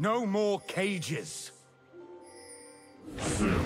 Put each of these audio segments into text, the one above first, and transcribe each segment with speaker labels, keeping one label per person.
Speaker 1: No more cages.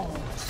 Speaker 2: Blue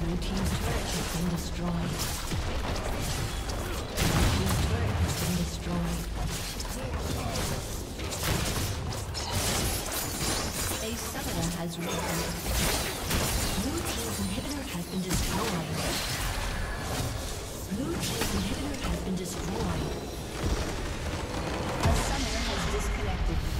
Speaker 2: Blue Team's turret has been destroyed. Blue Team's turret has been destroyed. A summoner has risen. Blue Team's inhibitor has been destroyed. Blue Team's inhibitor has been destroyed. A summoner has disconnected.